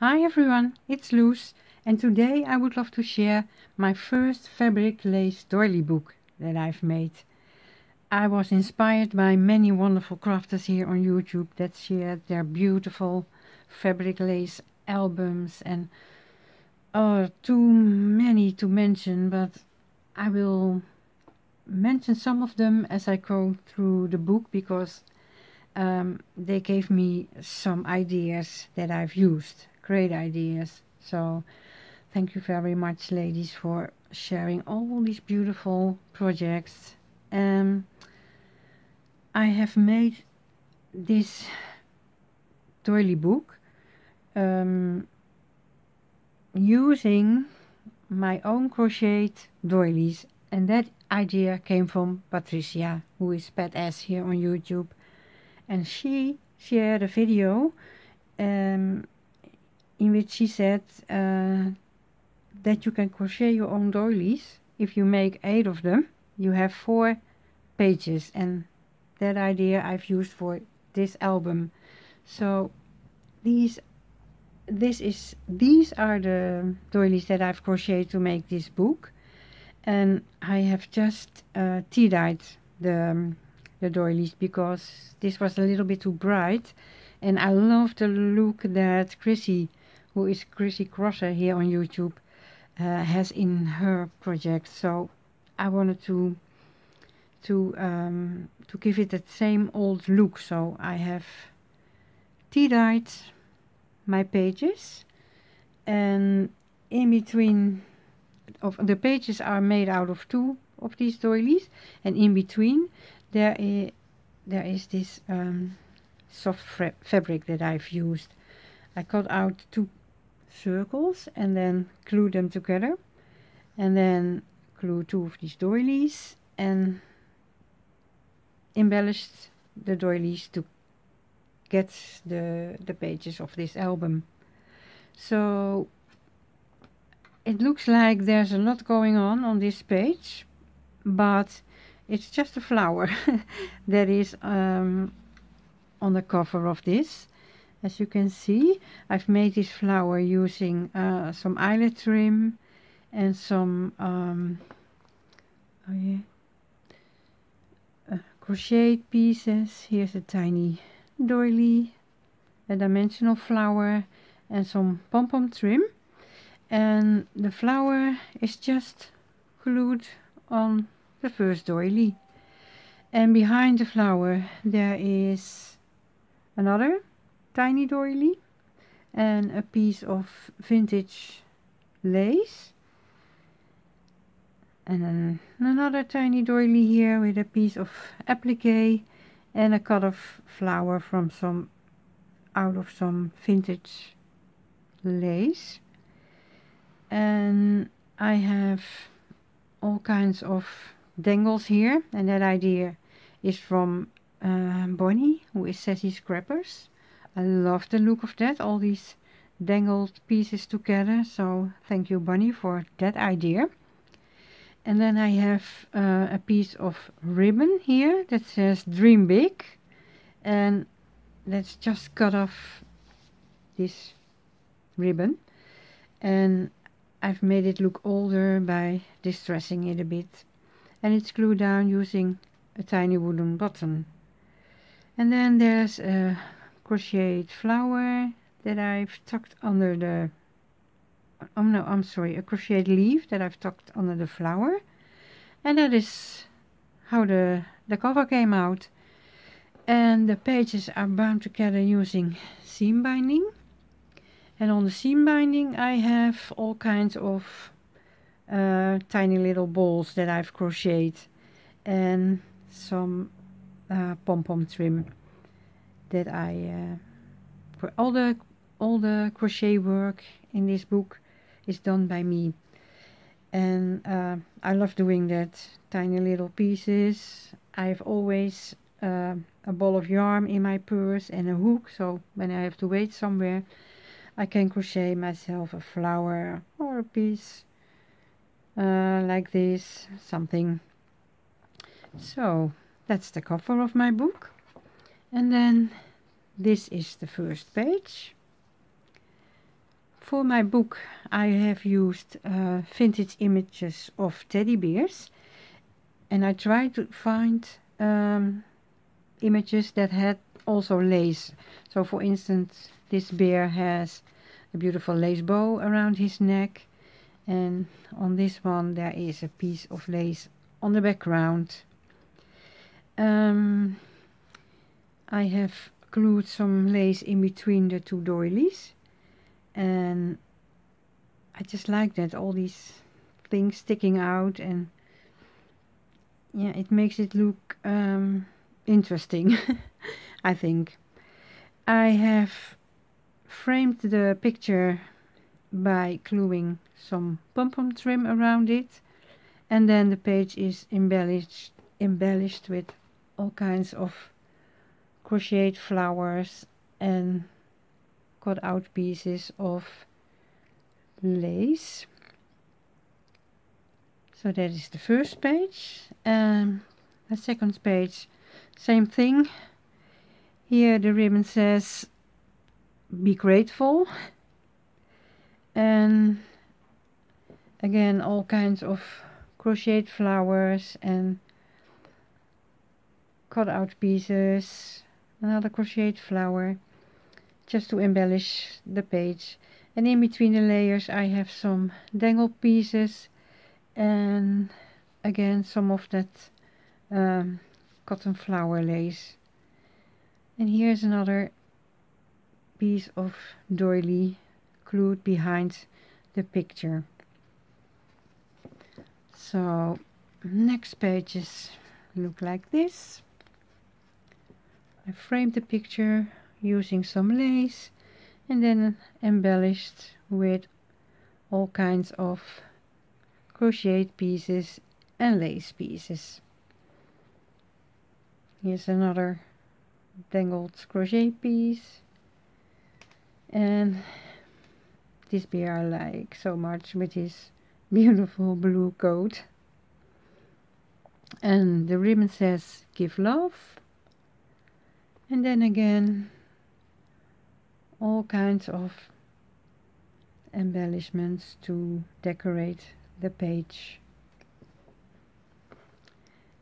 Hi everyone, it's Loes and today I would love to share my first fabric lace doily book that I've made. I was inspired by many wonderful crafters here on YouTube that shared their beautiful fabric lace albums and oh, too many to mention but I will mention some of them as I go through the book because um, they gave me some ideas that I've used great ideas. So thank you very much, ladies, for sharing all these beautiful projects. Um, I have made this doily book um, using my own crocheted doilies and that idea came from Patricia who is badass here on YouTube and she shared a video um, in which she said uh, that you can crochet your own doilies. If you make eight of them, you have four pages, and that idea I've used for this album. So these this is these are the doilies that I've crocheted to make this book and I have just uh, tea dyed the, um, the doilies because this was a little bit too bright and I love the look that Chrissy who is Chrissy Crosser here on YouTube, uh, has in her project. So I wanted to to um, to give it that same old look. So I have tea dyed my pages, and in between of the pages are made out of two of these doilies, and in between there is there is this um, soft fabric that I've used. I cut out two circles and then glue them together and then glue two of these doilies and embellished the doilies to get the the pages of this album. So it looks like there's a lot going on on this page but it's just a flower that is um, on the cover of this as you can see I've made this flower using uh, some eyelet trim and some um, oh yeah, uh, crochet pieces. Here's a tiny doily a dimensional flower and some pom-pom trim. And the flower is just glued on the first doily. And behind the flower there is another tiny doily and a piece of vintage lace. And then another tiny doily here with a piece of applique and a cut of flower from some out of some vintage lace. And I have all kinds of dangles here. And that idea is from uh, Bonnie who is Sassy Scrappers I love the look of that, all these dangled pieces together. So thank you Bunny for that idea. And then I have uh, a piece of ribbon here that says Dream Big. And let's just cut off this ribbon. And I've made it look older by distressing it a bit. And it's glued down using a tiny wooden button. And then there's a crocheted flower that I've tucked under the oh no I'm sorry a crocheted leaf that I've tucked under the flower. And that is how the the cover came out. And the pages are bound together using seam binding. And on the seam binding I have all kinds of uh, tiny little balls that I've crocheted and some uh, pom-pom trim that I uh, all the all the crochet work in this book is done by me. And uh, I love doing that tiny little pieces. I've always uh, a ball of yarn in my purse and a hook so when I have to wait somewhere I can crochet myself a flower or a piece uh, like this something. So that's the cover of my book. And then this is the first page For my book I have used uh, vintage images of teddy bears and I tried to find um, images that had also lace. So for instance this bear has a beautiful lace bow around his neck and on this one there is a piece of lace on the background. Um, I have glued some lace in between the two doilies. And I just like that all these things sticking out and yeah it makes it look um, interesting I think. I have framed the picture by gluing some pom-pom trim around it. And then the page is embellished embellished with all kinds of crocheted flowers and cut out pieces of lace. So that is the first page. Um, the second page same thing. Here the ribbon says be grateful. And again all kinds of crocheted flowers and cut out pieces another crocheted flower just to embellish the page. And in between the layers I have some dangle pieces and again some of that um, cotton flower lace. And here's another piece of doily glued behind the picture. So next pages look like this I framed the picture using some lace and then embellished with all kinds of crocheted pieces and lace pieces. Here's another dangled crochet piece. And this bear I like so much with his beautiful blue coat. And the ribbon says give love and then again all kinds of embellishments to decorate the page.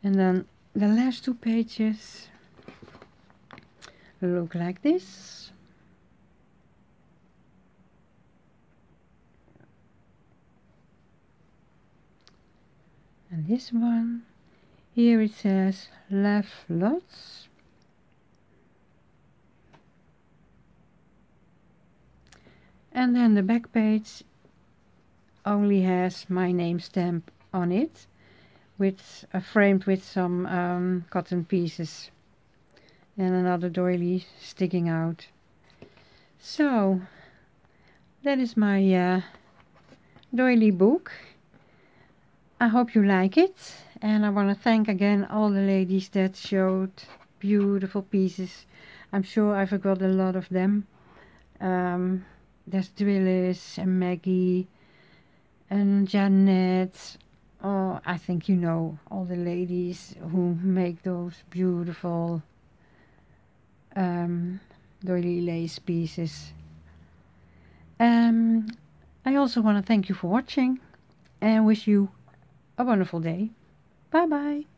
And then the last two pages look like this. And this one here it says laugh lots and then the back page only has my name stamp on it with uh, framed with some um, cotton pieces and another doily sticking out. So that is my uh, doily book. I hope you like it and I want to thank again all the ladies that showed beautiful pieces. I'm sure I forgot a lot of them. Um, there's Drillis and Maggie and Janet. Oh, I think you know all the ladies who make those beautiful um, doily lace pieces. Um, I also want to thank you for watching and wish you a wonderful day. Bye bye.